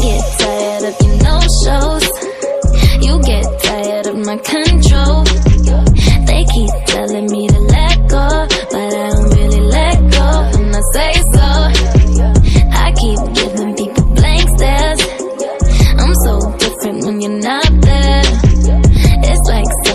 get tired of your no-shows You get tired of my control. They keep telling me to let go But I don't really let go when I say so. I keep giving people blank stares. I'm so different when you're not there. It's like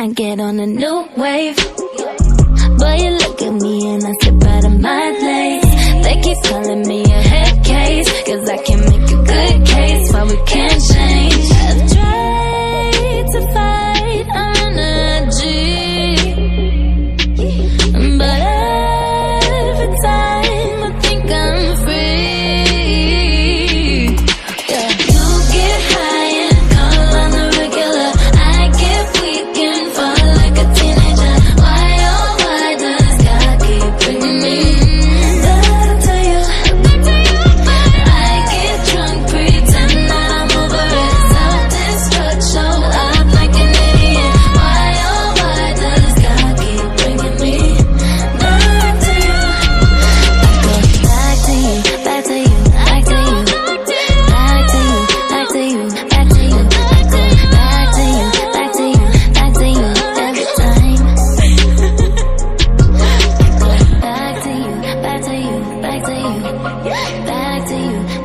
I get on a new wave, boy, you, back to you, back to you.